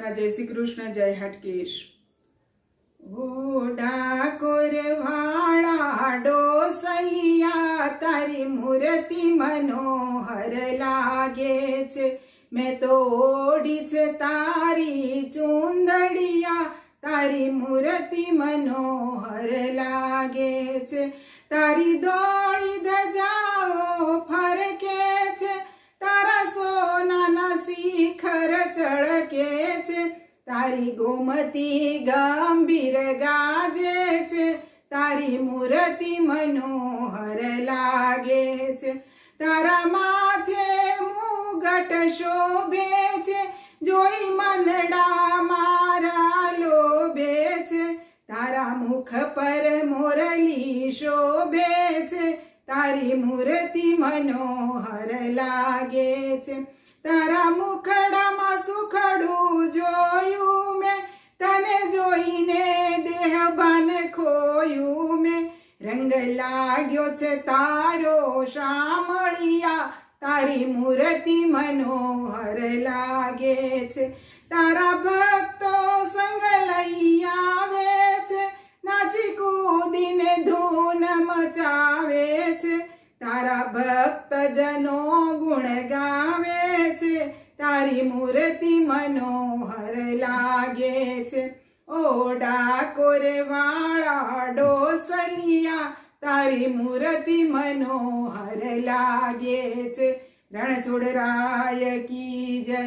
રાધા જય શ્રી કૃષ્ણ, જય હાટકેશ. વાળા, ડોસલિયા, તારી મૂર્તિ મનોહર લાગે છે. મેં તો ઓડી છે તારી ચુંદડિયા, તારી મૂર્તિ મનોહર લાગે છે. તારી દોડી ધજાઓ ફરકે તારી ગોમતી ગંભીર ગાજે છે, તારી મૂર્તિ મનોહર લાગે છે. તારા માથે મુગટ શોભે છે, જોઈ મનડા મારા લોભે છે. તારા મુખ પર મોરલી શોભે છે, તારી મૂર્તિ મનોહર લાગે છે. તારા મુખડામાં સુખડું જોયું મેં. તને જોઈને દેહબાન ખોયું મેં. રંગ લાગ્યો છે તારો શામળિયા. તારી મૂર્તિ મનોહર લાગે છે. તારા ભક્તો સંગ લઈ આવે છે. નાચી કૂદીને ધૂન મચાવે છે. તારા ભક્તજનો ગુણ ગાવે છે, તારી મૂર્તિ મનોહર લાગે છે. ઓ ડાકોર વાળા ડોસલિયા તારી મૂર્તિ મનોહર લાગે છે. રણછોડરાય કી જય.